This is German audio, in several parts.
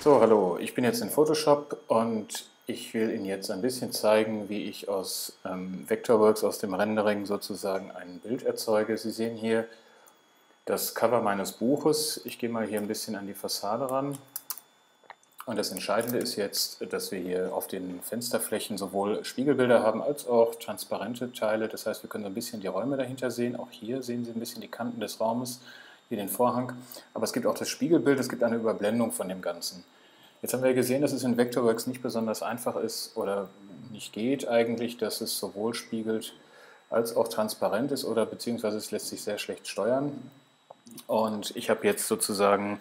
So, hallo, ich bin jetzt in Photoshop und ich will Ihnen jetzt ein bisschen zeigen, wie ich aus ähm, Vectorworks, aus dem Rendering sozusagen ein Bild erzeuge. Sie sehen hier das Cover meines Buches. Ich gehe mal hier ein bisschen an die Fassade ran. Und das Entscheidende ist jetzt, dass wir hier auf den Fensterflächen sowohl Spiegelbilder haben als auch transparente Teile. Das heißt, wir können so ein bisschen die Räume dahinter sehen. Auch hier sehen Sie ein bisschen die Kanten des Raumes, wie den Vorhang. Aber es gibt auch das Spiegelbild, es gibt eine Überblendung von dem Ganzen. Jetzt haben wir gesehen, dass es in Vectorworks nicht besonders einfach ist oder nicht geht eigentlich, dass es sowohl spiegelt als auch transparent ist oder beziehungsweise es lässt sich sehr schlecht steuern. Und ich habe jetzt sozusagen,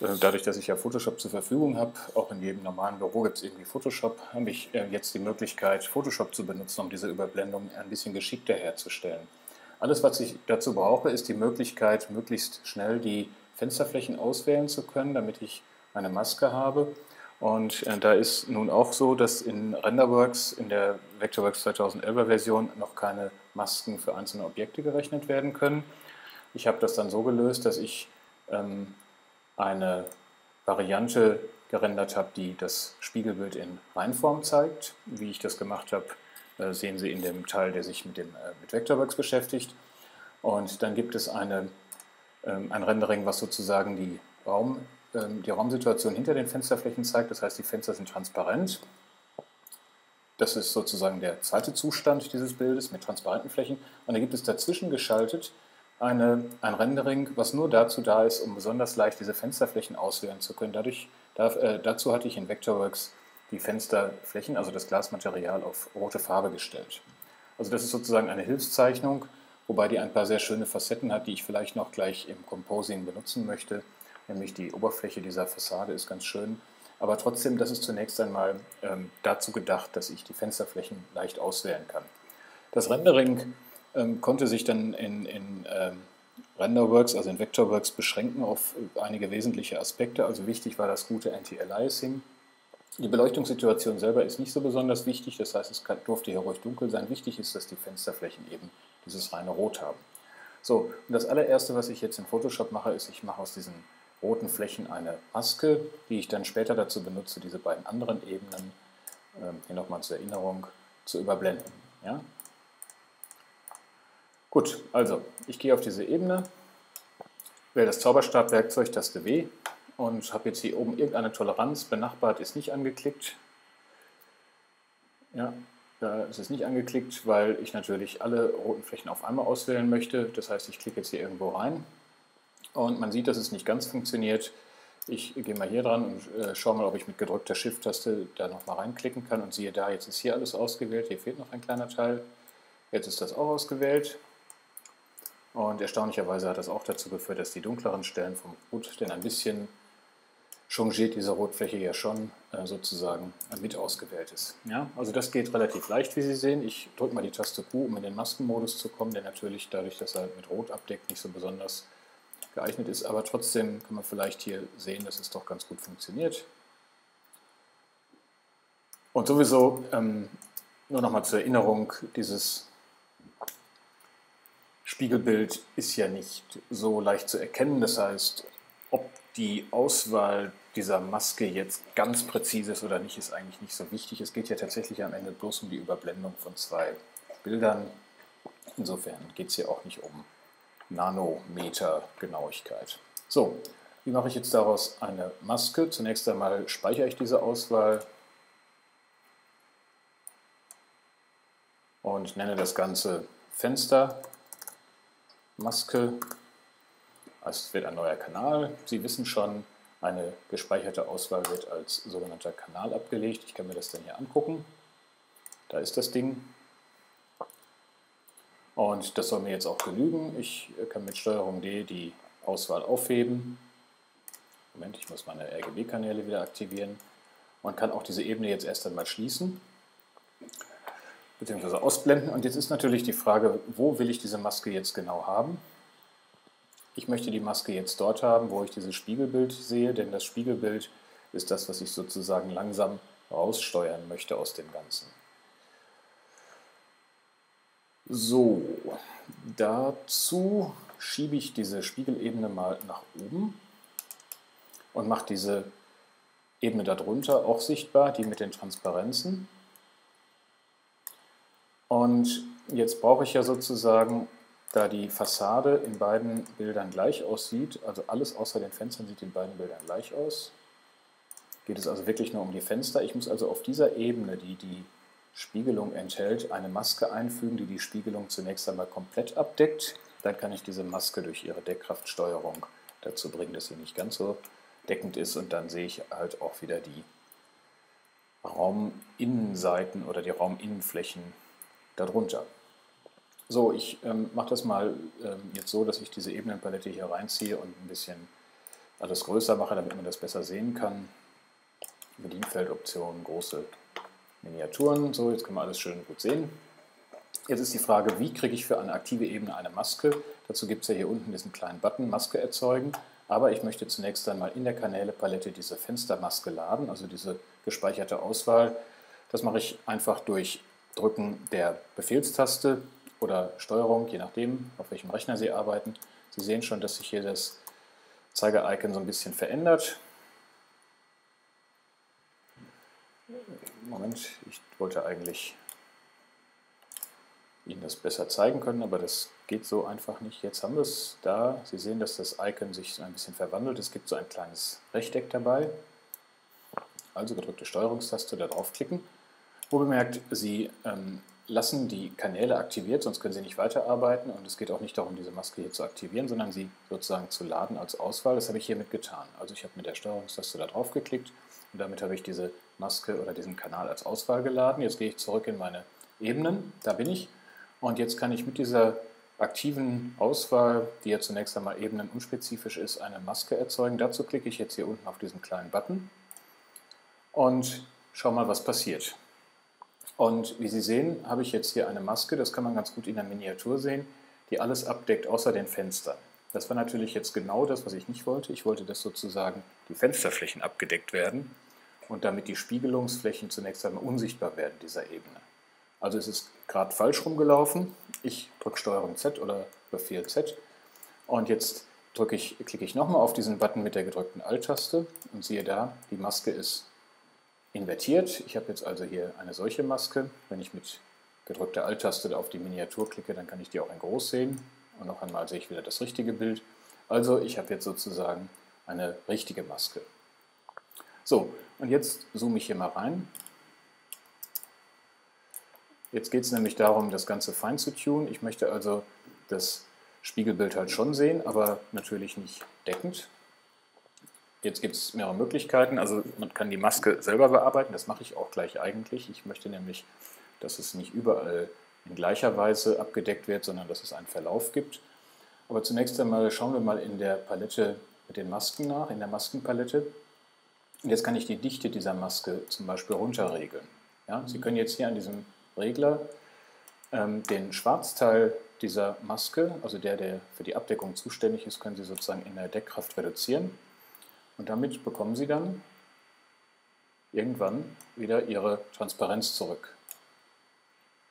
äh, dadurch, dass ich ja Photoshop zur Verfügung habe, auch in jedem normalen Büro gibt es irgendwie Photoshop, habe ich äh, jetzt die Möglichkeit, Photoshop zu benutzen, um diese Überblendung ein bisschen geschickter herzustellen. Alles, was ich dazu brauche, ist die Möglichkeit, möglichst schnell die Fensterflächen auswählen zu können, damit ich eine Maske habe. Und äh, da ist nun auch so, dass in Renderworks, in der Vectorworks 2011er Version, noch keine Masken für einzelne Objekte gerechnet werden können. Ich habe das dann so gelöst, dass ich ähm, eine Variante gerendert habe, die das Spiegelbild in Reinform zeigt. Wie ich das gemacht habe, sehen Sie in dem Teil, der sich mit, dem, äh, mit Vectorworks beschäftigt. Und dann gibt es eine, ähm, ein Rendering, was sozusagen die Raum ähm, die Raumsituation hinter den Fensterflächen zeigt. Das heißt, die Fenster sind transparent. Das ist sozusagen der zweite Zustand dieses Bildes mit transparenten Flächen. Und da gibt es dazwischen geschaltet eine, ein Rendering, was nur dazu da ist, um besonders leicht diese Fensterflächen auswählen zu können. Dadurch, da, äh, dazu hatte ich in Vectorworks die Fensterflächen, also das Glasmaterial, auf rote Farbe gestellt. Also das ist sozusagen eine Hilfszeichnung, wobei die ein paar sehr schöne Facetten hat, die ich vielleicht noch gleich im Composing benutzen möchte nämlich die Oberfläche dieser Fassade ist ganz schön. Aber trotzdem, das ist zunächst einmal ähm, dazu gedacht, dass ich die Fensterflächen leicht auswählen kann. Das Rendering ähm, konnte sich dann in, in ähm, Renderworks, also in Vectorworks, beschränken auf einige wesentliche Aspekte. Also wichtig war das gute Anti-Aliasing. Die Beleuchtungssituation selber ist nicht so besonders wichtig, das heißt, es durfte hier ruhig dunkel sein. Wichtig ist, dass die Fensterflächen eben dieses reine Rot haben. So, und das allererste, was ich jetzt in Photoshop mache, ist, ich mache aus diesen roten Flächen eine Maske, die ich dann später dazu benutze, diese beiden anderen Ebenen, äh, hier nochmal zur Erinnerung, zu überblenden. Ja? Gut, also ich gehe auf diese Ebene, wähle das Zauberstabwerkzeug, Taste W und habe jetzt hier oben irgendeine Toleranz, benachbart ist nicht angeklickt. Ja, da ist es nicht angeklickt, weil ich natürlich alle roten Flächen auf einmal auswählen möchte. Das heißt, ich klicke jetzt hier irgendwo rein und man sieht, dass es nicht ganz funktioniert. Ich gehe mal hier dran und äh, schaue mal, ob ich mit gedrückter Shift-Taste da nochmal reinklicken kann und siehe da, jetzt ist hier alles ausgewählt, hier fehlt noch ein kleiner Teil. Jetzt ist das auch ausgewählt. Und erstaunlicherweise hat das auch dazu geführt, dass die dunkleren Stellen vom Rot denn ein bisschen changiert diese Rotfläche ja schon äh, sozusagen mit ausgewählt ist. Ja, also das geht relativ leicht, wie Sie sehen. Ich drücke mal die Taste Q, um in den Maskenmodus zu kommen, der natürlich dadurch, dass er mit Rot abdeckt, nicht so besonders geeignet ist, aber trotzdem kann man vielleicht hier sehen, dass es doch ganz gut funktioniert. Und sowieso, ähm, nur nochmal zur Erinnerung, dieses Spiegelbild ist ja nicht so leicht zu erkennen. Das heißt, ob die Auswahl dieser Maske jetzt ganz präzise ist oder nicht, ist eigentlich nicht so wichtig. Es geht ja tatsächlich am Ende bloß um die Überblendung von zwei Bildern. Insofern geht es hier auch nicht um Nanometer Genauigkeit. So, wie mache ich jetzt daraus eine Maske? Zunächst einmal speichere ich diese Auswahl und nenne das Ganze Fenster Maske. Es wird ein neuer Kanal. Sie wissen schon, eine gespeicherte Auswahl wird als sogenannter Kanal abgelegt. Ich kann mir das dann hier angucken. Da ist das Ding. Und das soll mir jetzt auch genügen. Ich kann mit STRG D die Auswahl aufheben. Moment, ich muss meine RGB-Kanäle wieder aktivieren und kann auch diese Ebene jetzt erst einmal schließen bzw. ausblenden. Und jetzt ist natürlich die Frage, wo will ich diese Maske jetzt genau haben? Ich möchte die Maske jetzt dort haben, wo ich dieses Spiegelbild sehe, denn das Spiegelbild ist das, was ich sozusagen langsam raussteuern möchte aus dem Ganzen. So, dazu schiebe ich diese Spiegelebene mal nach oben und mache diese Ebene darunter auch sichtbar, die mit den Transparenzen. Und jetzt brauche ich ja sozusagen, da die Fassade in beiden Bildern gleich aussieht, also alles außer den Fenstern sieht in beiden Bildern gleich aus, geht es also wirklich nur um die Fenster. Ich muss also auf dieser Ebene, die die Spiegelung enthält, eine Maske einfügen, die die Spiegelung zunächst einmal komplett abdeckt. Dann kann ich diese Maske durch ihre Deckkraftsteuerung dazu bringen, dass sie nicht ganz so deckend ist und dann sehe ich halt auch wieder die Rauminnenseiten oder die Rauminnenflächen darunter. So, ich ähm, mache das mal ähm, jetzt so, dass ich diese Ebenenpalette hier reinziehe und ein bisschen alles größer mache, damit man das besser sehen kann. Bedienfeldoptionen, große Miniaturen. So, jetzt kann man alles schön gut sehen. Jetzt ist die Frage, wie kriege ich für eine aktive Ebene eine Maske? Dazu gibt es ja hier unten diesen kleinen Button, Maske erzeugen. Aber ich möchte zunächst einmal in der Kanälepalette diese Fenstermaske laden, also diese gespeicherte Auswahl. Das mache ich einfach durch Drücken der Befehlstaste oder Steuerung, je nachdem, auf welchem Rechner Sie arbeiten. Sie sehen schon, dass sich hier das Zeiger-Icon so ein bisschen verändert. Moment, ich wollte eigentlich Ihnen das besser zeigen können, aber das geht so einfach nicht. Jetzt haben wir es da. Sie sehen, dass das Icon sich so ein bisschen verwandelt. Es gibt so ein kleines Rechteck dabei. Also gedrückte Steuerungstaste, da draufklicken. Wo bemerkt, Sie ähm, lassen die Kanäle aktiviert, sonst können Sie nicht weiterarbeiten. Und es geht auch nicht darum, diese Maske hier zu aktivieren, sondern sie sozusagen zu laden als Auswahl. Das habe ich hiermit getan. Also ich habe mit der Steuerungstaste da drauf geklickt und damit habe ich diese Maske oder diesen Kanal als Auswahl geladen. Jetzt gehe ich zurück in meine Ebenen. Da bin ich. Und jetzt kann ich mit dieser aktiven Auswahl, die ja zunächst einmal ebenenunspezifisch ist, eine Maske erzeugen. Dazu klicke ich jetzt hier unten auf diesen kleinen Button und schau mal, was passiert. Und wie Sie sehen, habe ich jetzt hier eine Maske, das kann man ganz gut in der Miniatur sehen, die alles abdeckt, außer den Fenstern. Das war natürlich jetzt genau das, was ich nicht wollte. Ich wollte, dass sozusagen die Fensterflächen abgedeckt werden und damit die Spiegelungsflächen zunächst einmal unsichtbar werden dieser Ebene. Also es ist gerade falsch rumgelaufen. Ich drücke STRG Z oder Befehl Z und jetzt ich, klicke ich nochmal auf diesen Button mit der gedrückten Alt-Taste und siehe da, die Maske ist invertiert. Ich habe jetzt also hier eine solche Maske. Wenn ich mit gedrückter Alt-Taste auf die Miniatur klicke, dann kann ich die auch in groß sehen. Und noch einmal sehe ich wieder das richtige Bild. Also ich habe jetzt sozusagen eine richtige Maske. So, und jetzt zoome ich hier mal rein Jetzt geht es nämlich darum, das Ganze fein zu tunen. Ich möchte also das Spiegelbild halt schon sehen, aber natürlich nicht deckend. Jetzt gibt es mehrere Möglichkeiten. Also man kann die Maske selber bearbeiten, das mache ich auch gleich eigentlich. Ich möchte nämlich, dass es nicht überall in gleicher Weise abgedeckt wird, sondern dass es einen Verlauf gibt. Aber zunächst einmal schauen wir mal in der Palette mit den Masken nach, in der Maskenpalette. Jetzt kann ich die Dichte dieser Maske zum Beispiel runterregeln. Ja, Sie können jetzt hier an diesem Regler ähm, den Schwarzteil dieser Maske, also der, der für die Abdeckung zuständig ist, können Sie sozusagen in der Deckkraft reduzieren. Und damit bekommen Sie dann irgendwann wieder Ihre Transparenz zurück.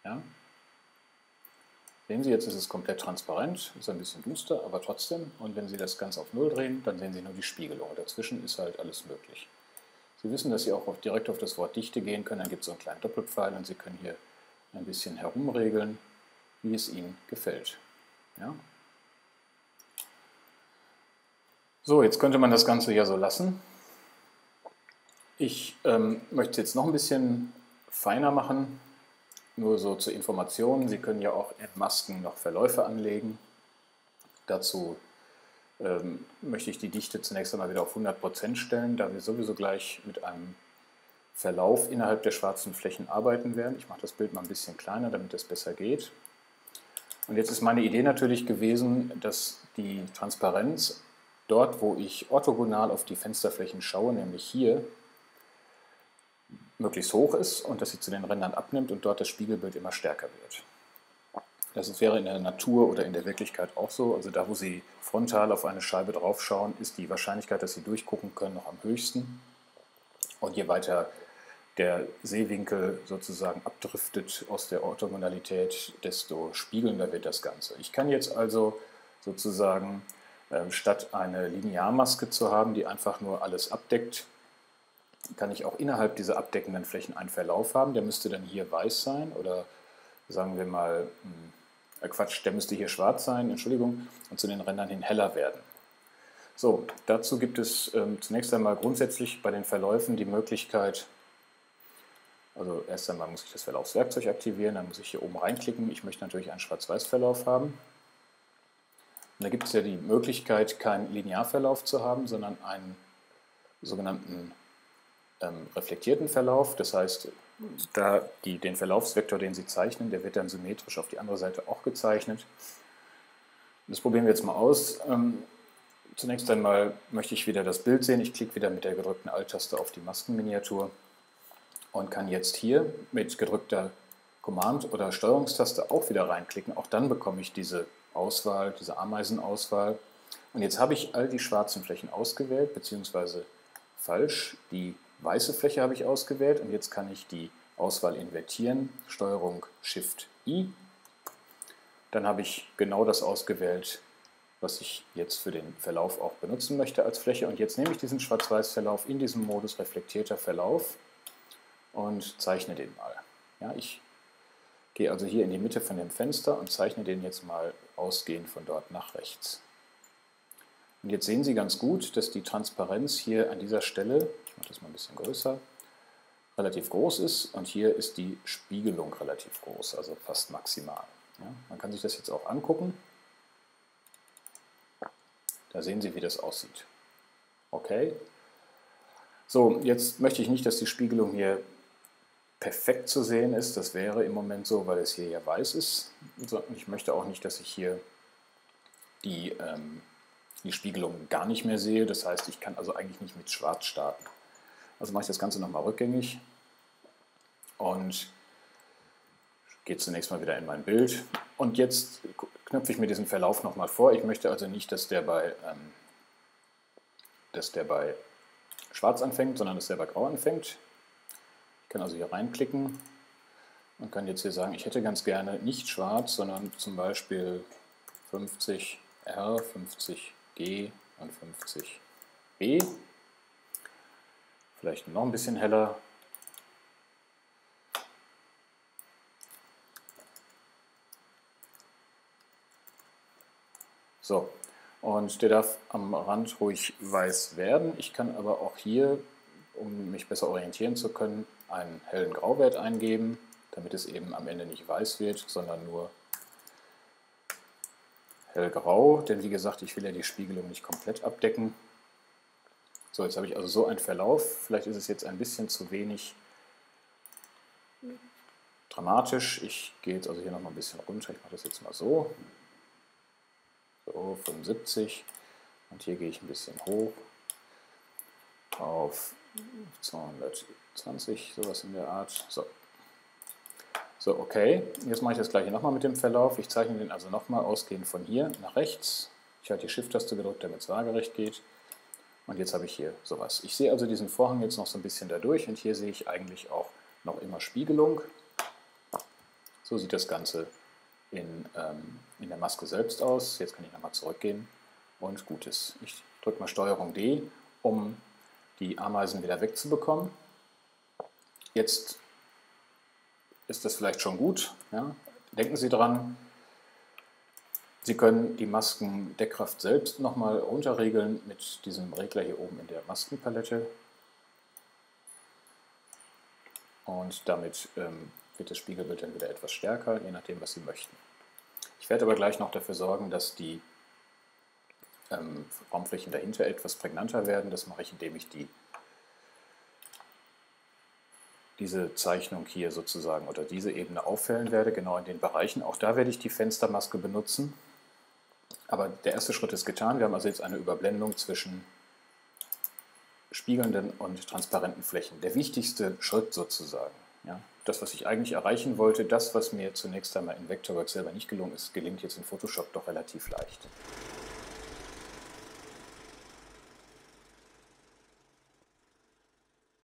Ja? Sehen Sie, jetzt ist es komplett transparent, ist ein bisschen duster, aber trotzdem. Und wenn Sie das Ganze auf Null drehen, dann sehen Sie nur die Spiegelung. Dazwischen ist halt alles möglich. Sie wissen, dass Sie auch direkt auf das Wort Dichte gehen können. Dann gibt es so einen kleinen Doppelpfeil und Sie können hier ein bisschen herumregeln, wie es Ihnen gefällt. Ja? So, jetzt könnte man das Ganze ja so lassen. Ich ähm, möchte es jetzt noch ein bisschen feiner machen, nur so zur Information. Sie können ja auch in Masken noch Verläufe anlegen. Dazu ähm, möchte ich die Dichte zunächst einmal wieder auf 100% stellen, da wir sowieso gleich mit einem Verlauf innerhalb der schwarzen Flächen arbeiten werden. Ich mache das Bild mal ein bisschen kleiner, damit es besser geht. Und jetzt ist meine Idee natürlich gewesen, dass die Transparenz dort, wo ich orthogonal auf die Fensterflächen schaue, nämlich hier, möglichst hoch ist und dass sie zu den Rändern abnimmt und dort das Spiegelbild immer stärker wird. Das wäre in der Natur oder in der Wirklichkeit auch so. Also da, wo Sie frontal auf eine Scheibe draufschauen, ist die Wahrscheinlichkeit, dass Sie durchgucken können, noch am höchsten. Und je weiter der Sehwinkel sozusagen abdriftet aus der Orthogonalität, desto spiegelnder wird das Ganze. Ich kann jetzt also sozusagen statt eine Linearmaske zu haben, die einfach nur alles abdeckt, kann ich auch innerhalb dieser abdeckenden Flächen einen Verlauf haben. Der müsste dann hier weiß sein oder sagen wir mal, hm, äh Quatsch, der müsste hier schwarz sein, Entschuldigung, und zu den Rändern hin heller werden. So, dazu gibt es ähm, zunächst einmal grundsätzlich bei den Verläufen die Möglichkeit, also erst einmal muss ich das Verlaufswerkzeug aktivieren, dann muss ich hier oben reinklicken. Ich möchte natürlich einen Schwarz-Weiß-Verlauf haben. Da gibt es ja die Möglichkeit, keinen Linearverlauf zu haben, sondern einen sogenannten ähm, reflektierten Verlauf. Das heißt, da die, den Verlaufsvektor, den Sie zeichnen, der wird dann symmetrisch auf die andere Seite auch gezeichnet. Das probieren wir jetzt mal aus. Ähm, zunächst einmal möchte ich wieder das Bild sehen. Ich klicke wieder mit der gedrückten Alt-Taste auf die Maskenminiatur und kann jetzt hier mit gedrückter Command- oder Steuerungstaste auch wieder reinklicken. Auch dann bekomme ich diese Auswahl, diese Ameisenauswahl. Und jetzt habe ich all die schwarzen Flächen ausgewählt, beziehungsweise falsch. Die weiße Fläche habe ich ausgewählt und jetzt kann ich die Auswahl invertieren, Steuerung Shift-I. Dann habe ich genau das ausgewählt, was ich jetzt für den Verlauf auch benutzen möchte als Fläche. Und jetzt nehme ich diesen Schwarz-Weiß-Verlauf in diesem Modus reflektierter Verlauf und zeichne den mal. Ja, ich gehe also hier in die Mitte von dem Fenster und zeichne den jetzt mal ausgehend von dort nach rechts. Und jetzt sehen Sie ganz gut, dass die Transparenz hier an dieser Stelle, ich mache das mal ein bisschen größer, relativ groß ist und hier ist die Spiegelung relativ groß, also fast maximal. Ja, man kann sich das jetzt auch angucken. Da sehen Sie, wie das aussieht. Okay. So, jetzt möchte ich nicht, dass die Spiegelung hier perfekt zu sehen ist. Das wäre im Moment so, weil es hier ja weiß ist. Ich möchte auch nicht, dass ich hier die, ähm, die Spiegelung gar nicht mehr sehe. Das heißt, ich kann also eigentlich nicht mit Schwarz starten. Also mache ich das Ganze nochmal rückgängig und gehe zunächst mal wieder in mein Bild. Und jetzt knöpfe ich mir diesen Verlauf nochmal vor. Ich möchte also nicht, dass der bei, ähm, dass der bei Schwarz anfängt, sondern dass der bei Grau anfängt kann also hier reinklicken und kann jetzt hier sagen, ich hätte ganz gerne nicht schwarz, sondern zum Beispiel 50R, 50G und 50B. Vielleicht noch ein bisschen heller. So, und der darf am Rand ruhig weiß werden. Ich kann aber auch hier, um mich besser orientieren zu können, einen hellen Grauwert eingeben, damit es eben am Ende nicht weiß wird, sondern nur hellgrau, denn wie gesagt, ich will ja die Spiegelung nicht komplett abdecken. So, jetzt habe ich also so einen Verlauf. Vielleicht ist es jetzt ein bisschen zu wenig dramatisch. Ich gehe jetzt also hier noch mal ein bisschen runter. Ich mache das jetzt mal so. So, 75. Und hier gehe ich ein bisschen hoch auf 220, sowas in der Art. So, so okay. Jetzt mache ich das gleiche nochmal mit dem Verlauf. Ich zeichne den also nochmal ausgehend von hier nach rechts. Ich halte die Shift-Taste gedrückt, damit es waagerecht geht. Und jetzt habe ich hier sowas. Ich sehe also diesen Vorhang jetzt noch so ein bisschen dadurch und hier sehe ich eigentlich auch noch immer Spiegelung. So sieht das Ganze in, ähm, in der Maske selbst aus. Jetzt kann ich nochmal zurückgehen und gut ist. Ich drücke mal STRG D, um die Ameisen wieder wegzubekommen. Jetzt ist das vielleicht schon gut. Ja? Denken Sie dran, Sie können die Maskendeckkraft selbst nochmal runterregeln mit diesem Regler hier oben in der Maskenpalette. Und damit ähm, wird das Spiegelbild dann wieder etwas stärker, je nachdem, was Sie möchten. Ich werde aber gleich noch dafür sorgen, dass die ähm, Raumflächen dahinter etwas prägnanter werden. Das mache ich, indem ich die, diese Zeichnung hier sozusagen oder diese Ebene auffällen werde, genau in den Bereichen. Auch da werde ich die Fenstermaske benutzen. Aber der erste Schritt ist getan. Wir haben also jetzt eine Überblendung zwischen spiegelnden und transparenten Flächen. Der wichtigste Schritt sozusagen. Ja, das, was ich eigentlich erreichen wollte, das, was mir zunächst einmal in Vectorworks selber nicht gelungen ist, gelingt jetzt in Photoshop doch relativ leicht.